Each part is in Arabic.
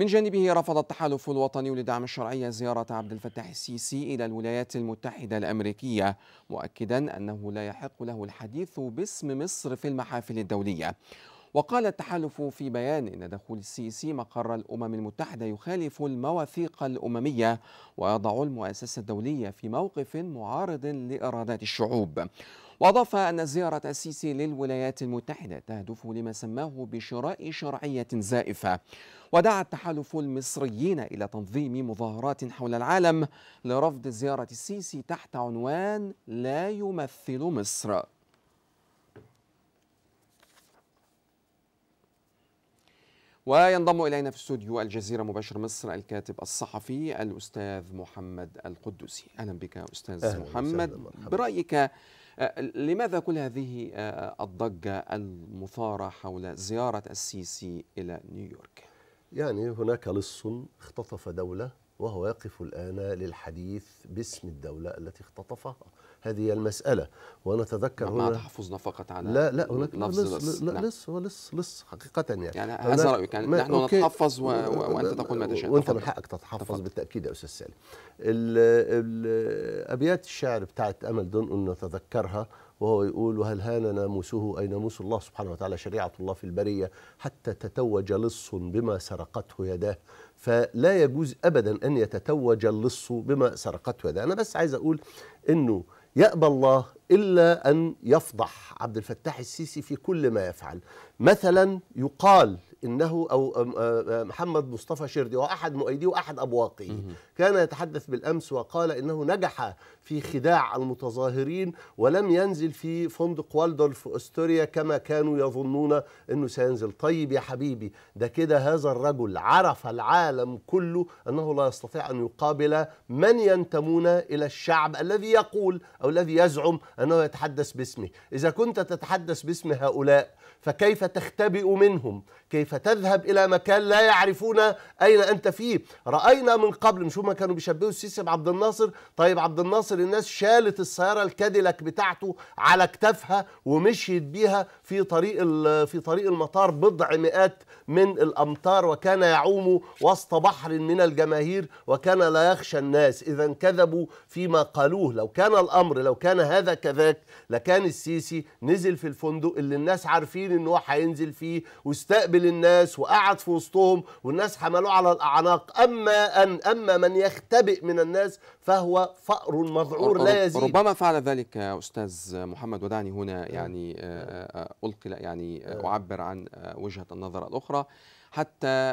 من جانبه رفض التحالف الوطني لدعم الشرعية زيارة عبد الفتاح السيسي إلى الولايات المتحدة الأمريكية مؤكدا أنه لا يحق له الحديث باسم مصر في المحافل الدولية. وقال التحالف في بيان إن دخول السيسي مقر الأمم المتحدة يخالف المواثيق الأممية ويضع المؤسسة الدولية في موقف معارض لإرادات الشعوب. وأضاف أن زيارة السيسي للولايات المتحدة تهدف لما سماه بشراء شرعية زائفة. ودعا التحالف المصريين إلى تنظيم مظاهرات حول العالم لرفض زيارة السيسي تحت عنوان لا يمثل مصر. وينضم إلينا في استوديو الجزيرة مباشر مصر الكاتب الصحفي الأستاذ محمد القدسي. أهلا بك أستاذ أهلا محمد. برأيك لماذا كل هذه الضجة المثارة حول زيارة السيسي إلى نيويورك؟ يعني هناك لص اختطف دولة وهو يقف الآن للحديث باسم الدولة التي اختطفها هذه المسألة. ونتذكر مع هنا تحفظنا فقط على لا لا هناك لفظ لص لا نعم. لص هو لص لص حقيقة يعني. يعني هذا رأيك يعني نحن أوكي. نتحفظ و... وأنت تقول ما تشاء. وأنت من حقك تتحفظ تفضل. بالتأكيد يا أستاذ سالم. الأبيات الشعر بتاعت أمل دون نتذكرها وهو يقول وهل هان ناموسه؟ أي ناموس الله سبحانه وتعالى؟ شريعة الله في البرية حتى تتوج لص بما سرقته يداه. فلا يجوز أبدا أن يتتوج اللص بما سرقته يداه. أنا بس عايز أقول أنه يأبى الله إلا أن يفضح عبد الفتاح السيسي في كل ما يفعل. مثلا يقال إنه أو محمد مصطفى شردي هو احد مؤيديه وأحد أبواقه. كان يتحدث بالأمس وقال إنه نجح في خداع المتظاهرين ولم ينزل في فندق والدولف أستوريا كما كانوا يظنون إنه سينزل. طيب يا حبيبي ده كده هذا الرجل عرف العالم كله أنه لا يستطيع أن يقابل من ينتمون إلى الشعب الذي يقول أو الذي يزعم أنه يتحدث باسمه. إذا كنت تتحدث باسم هؤلاء فكيف تختبئ منهم؟ كيف تذهب إلى مكان لا يعرفون أين أنت فيه؟ رأينا من قبل مش هما كانوا بيشبهوا السيسي بعبد الناصر. طيب عبد الناصر الناس شالت السيارة الكاديلاك بتاعته على كتافها ومشيت بيها في طريق في طريق المطار بضع مئات من الأمتار وكان يعوم وسط بحر من الجماهير وكان لا يخشى الناس. إذا كذبوا فيما قالوه. لو كان الأمر لو كان هذا كذاك لكان السيسي نزل في الفندق اللي الناس عارفين إن هو هينزل فيه واستقبل الناس وقعد في وسطهم والناس حملوه على الأعناق. أما أن أما من يختبئ من الناس فهو فأر مذعور لا يزيد ربما فعل ذلك أستاذ محمد ودعني هنا يعني ألقي يعني أعبر عن وجهة النظر الأخرى حتى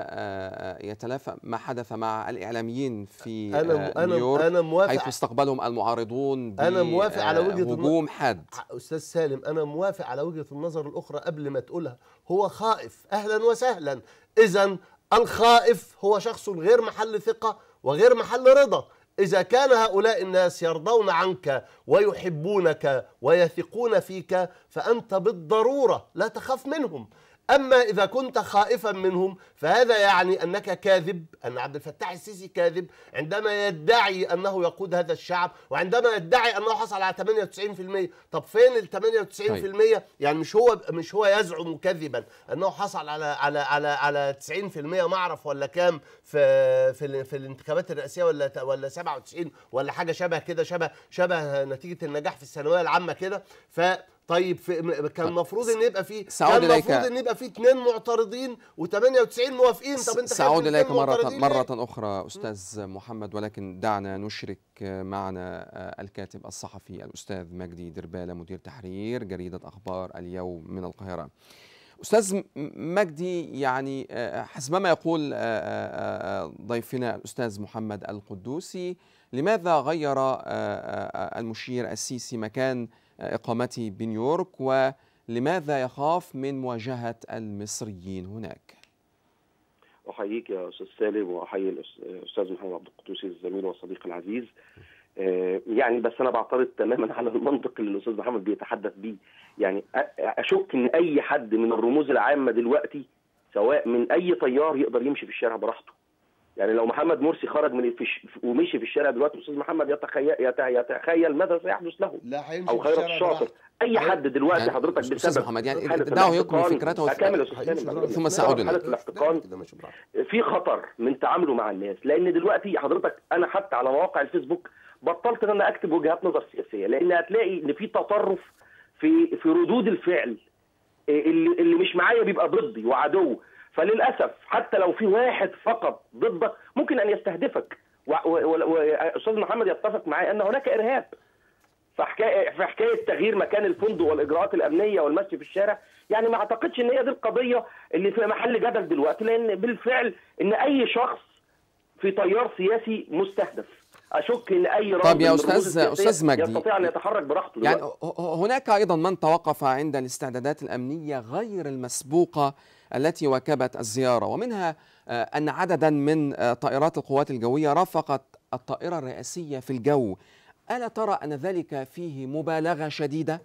يتلافى ما حدث مع الإعلاميين في أنا نيويورك أنا موافق. حيث استقبلهم المعارضون أنا موافق على وجهة هجوم حاد. أستاذ سالم أنا موافق على وجهة النظر الأخرى قبل ما تقولها. هو خائف. أهلا وسهلا. اذا الخائف هو شخص غير محل ثقة وغير محل رضا. إذا كان هؤلاء الناس يرضون عنك ويحبونك ويثقون فيك فأنت بالضرورة لا تخاف منهم. أما إذا كنت خائفا منهم فهذا يعني أنك كاذب أن عبد الفتاح السيسي كاذب عندما يدعي أنه يقود هذا الشعب وعندما يدعي أنه حصل على 98% طب فين ال 98% يعني مش هو مش هو يزعم كذبا أنه حصل على على على على 90% ما أعرف ولا كام في في, في الانتخابات الرئاسية ولا ولا 97 ولا حاجة شبه كده شبه شبه نتيجة النجاح في الثانوية العامة كده. ف طيب في كان المفروض إن يبقى في كان المفروض إن يبقى في اثنين معترضين و98 موافقين. طب أنت سأعود إليك مرة مرة أخرى أستاذ محمد ولكن دعنا نشرك معنا الكاتب الصحفي الأستاذ مجدي دربالة مدير تحرير جريدة أخبار اليوم من القاهرة. أستاذ مجدي يعني حسب ما يقول ضيفنا الأستاذ محمد القدوسي لماذا غير المشير السيسي مكان إقامته بنيويورك ولماذا يخاف من مواجهة المصريين هناك؟ أحييك يا أستاذ سالم وأحيي الأستاذ محمد عبد القدوسي الزميل والصديق العزيز. يعني بس أنا بعترض تماما على المنطق اللي الأستاذ محمد بيتحدث بيه. يعني أشك إن أي حد من الرموز العامة دلوقتي سواء من أي طيار يقدر يمشي في الشارع براحته. يعني لو محمد مرسي خرج من في الش- ومشي في الشارع دلوقتي أستاذ محمد يتخيل يت- يتخيل ماذا سيحدث له لا هيمشي أو خيرت الشاطر. أي حد دلوقتي يعني حضرتك بسبب محمد، يعني دعه يكمل فكرته أكمل أستاذ. ثم سأعود حالة. الاحتقان. في خطر من تعامله مع الناس لأن دلوقتي حضرتك أنا حتى على مواقع الفيسبوك بطلت إن أنا أكتب وجهات نظر سياسية لأن هتلاقي إن في تطرف في في ردود الفعل اللي, اللي مش معايا بيبقى ضدي وعدو فللأسف حتى لو في واحد فقط ضدك ممكن أن يستهدفك واستاذ محمد يتفق معي أن هناك إرهاب فحكايه في حكايه تغيير مكان الفندق والإجراءات الأمنية والمشي في الشارع يعني ما أعتقدش إن هي دي القضية اللي في محل جدل دلوقتي لأن بالفعل إن أي شخص في تيار سياسي مستهدف أشك إن أي راجل طب يا السياسية أستاذ مجدي. يستطيع أن يتحرك براحته يعني دلوقتي. هناك أيضا من توقف عند الاستعدادات الأمنية غير المسبوقة التي واكبت الزيارة ومنها آه، أن عددا من آه، طائرات القوات الجوية رافقت الطائرة الرئاسية في الجو. ألا ترى أن ذلك فيه مبالغة شديدة؟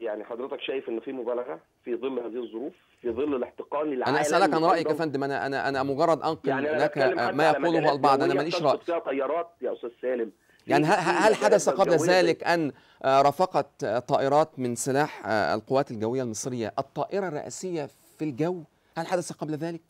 يعني حضرتك شايف إن في مبالغة؟ في ظل هذه الظروف؟ في ظل الاحتقان العالمي أنا أسألك عن رأيك يا. فندم. أنا أنا أنا مجرد أنقل يعني لك آه، ما يقوله البعض. أنا ماليش رأي. طيارات يا أستاذ سالم. يعني هل, حدث قبل ذلك أن آه، رافقت طائرات من سلاح القوات الجوية المصرية الطائرة الرئاسيه في الجو؟ هل حدث قبل ذلك؟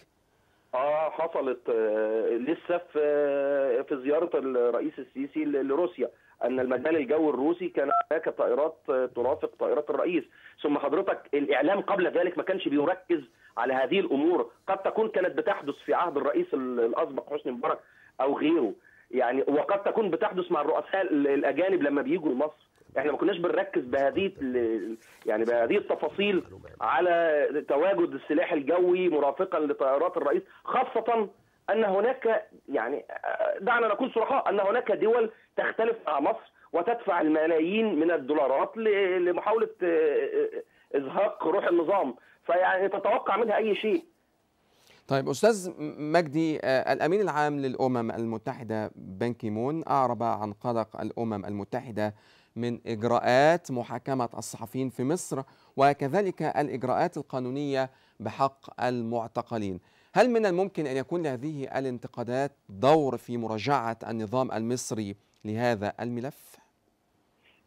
آه حصلت آه، لسه في آه، في زيارة الرئيس السيسي لروسيا أن المجال الجوي الروسي كان هناك طائرات آه، ترافق طائرات الرئيس. ثم حضرتك الإعلام قبل ذلك ما كانش بيركز على هذه الأمور. قد تكون كانت بتحدث في عهد الرئيس ال- الأسبق حسني مبارك أو غيره. يعني وقد تكون بتحدث مع الرؤساء ال- الأجانب لما بيجوا لمصر. إحنا ما كناش بنركز بهذه يعني بهذه التفاصيل على تواجد السلاح الجوي مرافقا لطائرات الرئيس خاصة أن هناك يعني دعنا نكون صرحاء أن هناك دول تختلف مع مصر وتدفع الملايين من الدولارات ل- لمحاولة آه، آه، إزهاق روح النظام. فيعني تتوقع منها أي شيء. طيب أستاذ مجدي آه، الأمين العام للأمم المتحدة بان كيمون أعرب عن قلق الأمم المتحدة من إجراءات محاكمة الصحفيين في مصر وكذلك الإجراءات القانونية بحق المعتقلين. هل من الممكن أن يكون لهذه الانتقادات دور في مراجعة النظام المصري لهذا الملف؟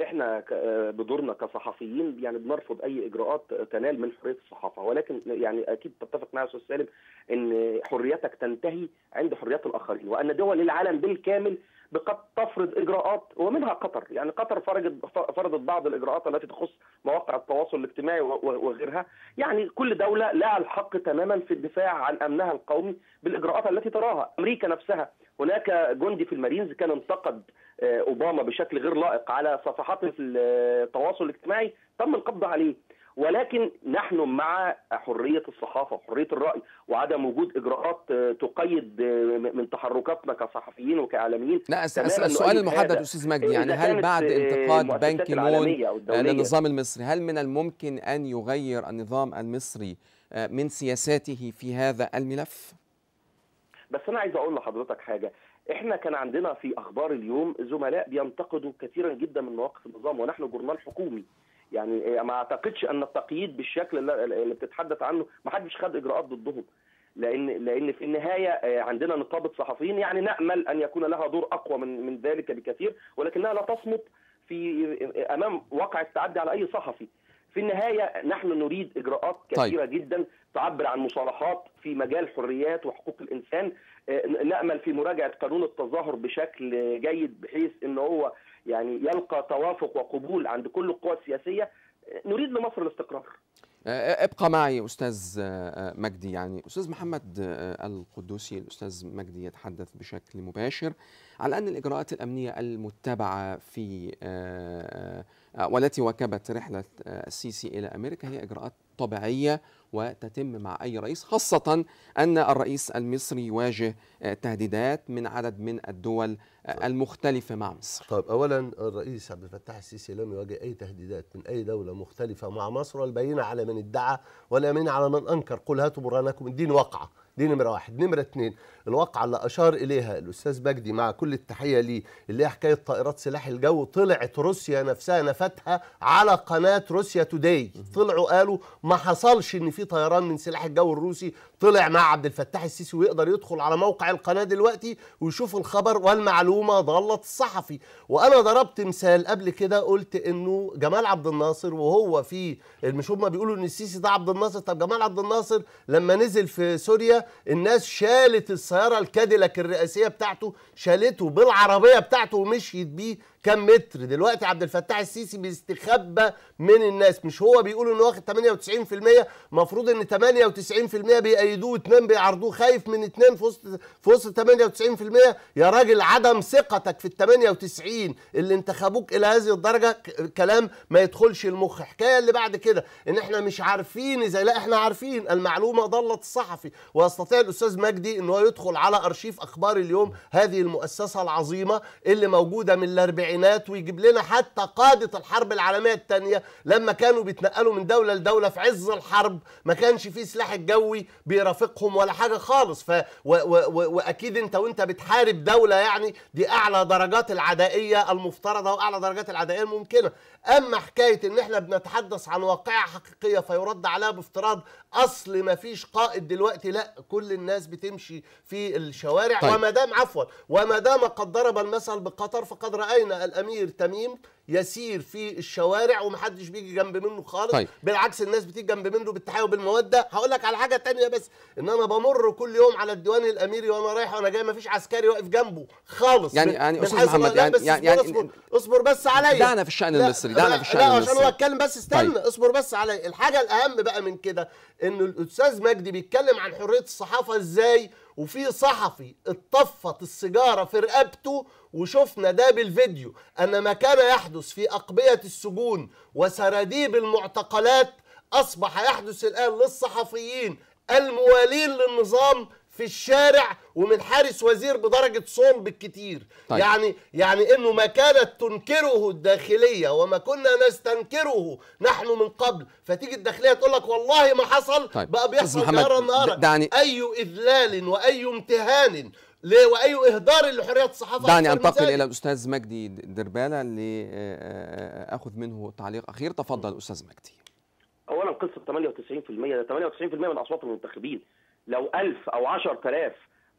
إحنا آه، بدورنا كصحفيين يعني بنرفض أي إجراءات تنال من حرية الصحافة. ولكن يعني أكيد تتفق معي أستاذ سالم إن حريتك تنتهي عند حريات الآخرين وأن دول العالم بالكامل قد تفرض إجراءات ومنها قطر. يعني قطر فرضت فرضت بعض الإجراءات التي تخص مواقع التواصل الاجتماعي وغيرها. يعني كل دولة لها الحق تماما في الدفاع عن أمنها القومي بالإجراءات التي تراها. أمريكا نفسها هناك جندي في المارينز كان انتقد آه، أوباما بشكل غير لائق على صفحات التواصل الاجتماعي تم القبض عليه ولكن نحن مع حرية الصحافة وحرية الرأي وعدم وجود إجراءات آه، تقيد آه، من تحركاتنا كصحفيين وكإعلاميين لا السؤال المحدد. أستاذ مجدي يعني هل بعد انتقاد بان آه، الدولية للنظام المصري هل من الممكن أن يغير النظام المصري من سياساته في هذا الملف؟ بس أنا عايز أقول لحضرتك حاجة. إحنا كان عندنا في أخبار اليوم زملاء بينتقدوا كثيرا جدا من مواقف النظام ونحن جورنال حكومي. يعني ما أعتقدش أن التقييد بالشكل اللي بتتحدث عنه ما حدش خد إجراءات ضدهم. لأن لأن في النهاية آه، عندنا نقابة صحفيين يعني نأمل أن يكون لها دور أقوى من من ذلك بكثير ولكنها لا تصمت في أمام واقع التعدي على أي صحفي. في النهاية نحن نريد إجراءات طيب. كثيرة جدا تعبر عن مصالحات في مجال حريات وحقوق الإنسان. آه، نأمل في مراجعة قانون التظاهر بشكل جيد بحيث إن هو يعني يلقى توافق وقبول عند كل القوى السياسية. آه، نريد لمصر الاستقرار. ابقى معي أستاذ آه، مجدي. يعني أستاذ محمد آه، القدوسي الأستاذ مجدي يتحدث بشكل مباشر على أن الإجراءات الأمنية المتبعة في آه، آه، والتي واكبت رحلة آه، السيسي إلى أمريكا هي إجراءات طبيعية وتتم مع أي رئيس خاصة أن الرئيس المصري يواجه آه، تهديدات من عدد من الدول آه، المختلفة مع مصر. طيب اولا الرئيس عبد الفتاح السيسي لم يواجه أي تهديدات من أي دولة مختلفة مع مصر والبينة على من ادعى والامين على من أنكر قل هاتوا برهانكم الدين وقعه دي نمرة واحد. نمرة اتنين الواقعه اللي أشار إليها الأستاذ مجدي مع كل التحية ليه اللي هي حكاية طائرات سلاح الجو طلعت روسيا نفسها نفتها على قناة روسيا توداي. طلعوا قالوا ما حصلش إن في طيران من سلاح الجو الروسي. طلع مع عبد الفتاح السيسي ويقدر يدخل على موقع القناة دلوقتي ويشوف الخبر والمعلومة ضلت الصحفي. وأنا ضربت مثال قبل كده قلت إنه جمال عبد الناصر وهو في مش هم بيقولوا إن السيسي ده عبد الناصر. طب جمال عبد الناصر لما نزل في سوريا الناس شالت السياره الكاديلاك الرئاسية بتاعته شالته بالعربية بتاعته ومشيت بيه كم متر. دلوقتي عبد الفتاح السيسي بيستخبى من الناس. مش هو بيقول انه واخد 98% المفروض إن 98% بيأيدوه واثنين بيعارضوه. خايف من اثنين في وسط في وسط 98% يا راجل عدم ثقتك في ال 98 اللي انتخبوك إلى هذه الدرجة كلام ما يدخلش المخ. حكايه اللي بعد كده إن إحنا مش عارفين زي لا إحنا عارفين المعلومة ضلت الصحفي ويستطيع الأستاذ مجدي إن هو يدخل على أرشيف أخبار اليوم هذه المؤسسة العظيمة اللي موجودة من الأربعينات ويجيب لنا حتى قادة الحرب العالمية الثانية لما كانوا بيتنقلوا من دولة لدولة في عز الحرب ما كانش فيه سلاح الجوي بيرافقهم ولا حاجة خالص. ف و و و وأكيد أنت وأنت بتحارب دولة يعني دي أعلى درجات العدائية المفترضة وأعلى درجات العدائية الممكنة. أما حكاية إن إحنا بنتحدث عن واقعة حقيقية فيرد عليها بافتراض أصل ما فيش قائد دلوقتي لا كل الناس بتمشي في الشوارع طيب. وما دام عفوا وما دام قد ضرب المثل بقطر فقد رأينا الأمير تميم يسير في الشوارع ومحدش بيجي جنب منه خالص طيب. بالعكس الناس بتيجي جنب منه بالتحيه وبالمودة هقول لك على حاجة تانية بس إن أنا بمر كل يوم على الديوان الأميري وأنا رايح وأنا جاي مفيش عسكري واقف جنبه خالص يعني- من- يعني حيث محمد، يعني- بس يعني- اصبر, يعني- اصبر, اصبر بس عليا دعنا في الشأن لا، المصري، دعنا في الشأن لا عشان المصري. هو اتكلم بس استنى طيب. اصبر بس عليا الحاجة الأهم بقى من كده إن الأستاذ مجدي بيتكلم عن حرية الصحافة إزاي وفي صحفي اتطفت السيجارة في رقبته وشفنا ده بالفيديو. ان ما كان يحدث في أقبية السجون وسراديب المعتقلات أصبح يحدث الآن للصحفيين الموالين للنظام في الشارع ومن حارس وزير بدرجة صلب بالكتير. طيب. يعني يعني إنه ما كانت تنكره الداخلية وما كنا نستنكره نحن من قبل. فتيجي الداخلية تقول لك والله ما حصل طيب. بقى بيحصل محمد، نهارا دعني- أي إذلال وأي امتهان ل- وأي إهدار لحرية الصحافة دعني أنتقل. إلى الأستاذ مجدي دربالة لاخذ منه تعليق أخير. تفضل أستاذ مجدي. اولا قصة 98% ده 98% من أصوات المنتخبين. لو 1000 أو 10000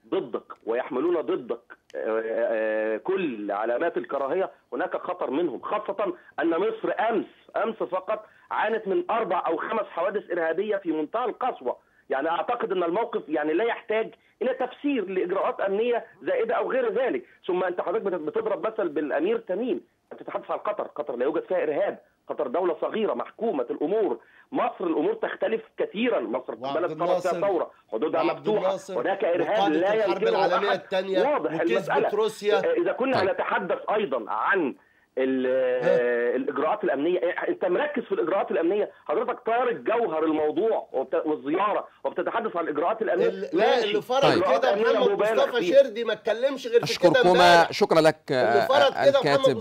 ضدك ويحملون ضدك آه، آه، كل علامات الكراهية هناك خطر منهم خاصة أن مصر أمس أمس فقط عانت من أربع أو خمس حوادث إرهابية في منتهى القسوة. يعني أعتقد أن الموقف يعني لا يحتاج إلى تفسير لإجراءات أمنية زائدة أو غير ذلك. ثم أنت حضرتك بت- بتضرب مثل بالأمير تميم أنت تتحدث عن قطر قطر لا يوجد فيها إرهاب. قطر دولة صغيرة محكومة الأمور. مصر الأمور تختلف كثيرا. مصر بلد قامت فيها ثورة. حدودها مفتوحة. هناك إرهاب لا الحرب العالمية الثانية واضح المسألة. روسيا. إذا كنا طيب. نتحدث أيضا عن ال- الإجراءات الأمنية. إيه، أنت مركز في الإجراءات الأمنية. حضرتك طارق جوهر الموضوع وبت- والزيارة وبتتحدث عن الإجراءات الأمنية. ال- لا اللي فرض طيب. كده محمد مصطفى. شردي ما اتكلمش غير في كده اشكركما. شكرا لك الكاتب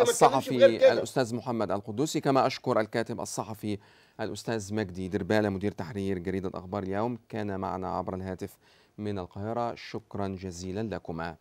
الصحفي. الأستاذ محمد القدوسي. كما أشكر الكاتب الصحفي الأستاذ مجدي درباله مدير تحرير جريدة أخبار اليوم كان معنا عبر الهاتف من القاهرة. شكرا جزيلا لكما.